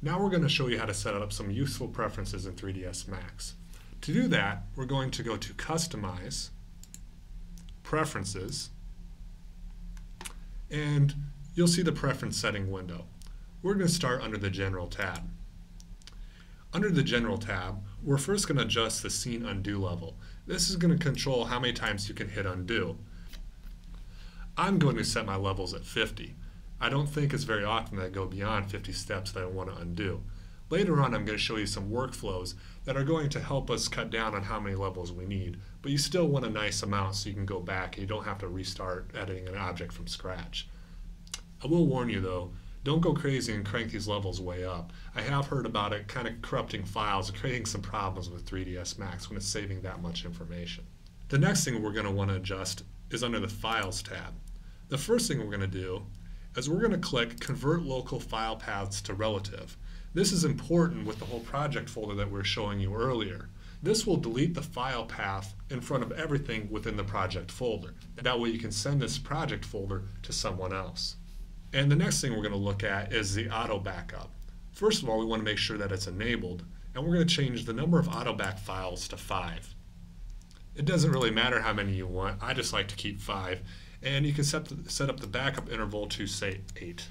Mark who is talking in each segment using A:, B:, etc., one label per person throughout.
A: Now we're going to show you how to set up some useful preferences in 3ds Max. To do that, we're going to go to Customize, Preferences, and you'll see the preference setting window. We're going to start under the General tab. Under the General tab, we're first going to adjust the scene undo level. This is going to control how many times you can hit undo. I'm going to set my levels at 50. I don't think it's very often that I go beyond 50 steps that I want to undo. Later on, I'm going to show you some workflows that are going to help us cut down on how many levels we need, but you still want a nice amount so you can go back and you don't have to restart editing an object from scratch. I will warn you though, don't go crazy and crank these levels way up. I have heard about it kind of corrupting files and creating some problems with 3ds Max when it's saving that much information. The next thing we're going to want to adjust is under the Files tab. The first thing we're going to do is we're going to click Convert Local File Paths to Relative. This is important with the whole project folder that we are showing you earlier. This will delete the file path in front of everything within the project folder. That way you can send this project folder to someone else. And the next thing we're going to look at is the auto backup. First of all, we want to make sure that it's enabled, and we're going to change the number of auto back files to 5. It doesn't really matter how many you want, I just like to keep 5, and you can set, set up the backup interval to say 8.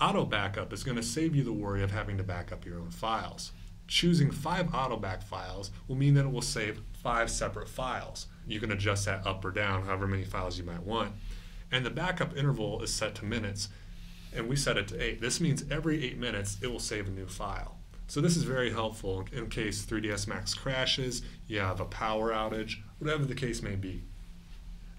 A: Auto backup is going to save you the worry of having to back up your own files. Choosing 5 auto back files will mean that it will save 5 separate files. You can adjust that up or down, however many files you might want. And the backup interval is set to minutes, and we set it to 8. This means every 8 minutes it will save a new file. So this is very helpful in case 3ds Max crashes, you have a power outage, whatever the case may be.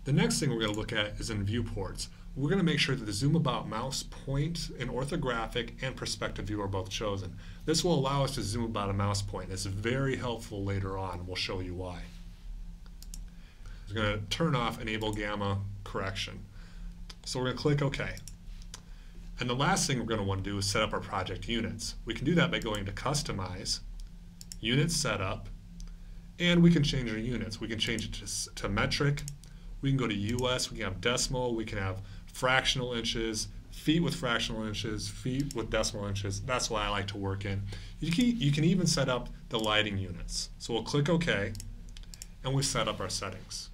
A: The next thing we're going to look at is in viewports. We're going to make sure that the zoom about mouse point and orthographic and perspective view are both chosen. This will allow us to zoom about a mouse point. It's very helpful later on. We'll show you why. We're going to turn off enable gamma correction. So we're going to click OK. And the last thing we're going to want to do is set up our project units. We can do that by going to Customize, Unit Setup, and we can change our units. We can change it to, to metric, we can go to US, we can have decimal, we can have fractional inches, feet with fractional inches, feet with decimal inches. That's why I like to work in. You can, you can even set up the lighting units. So we'll click OK, and we set up our settings.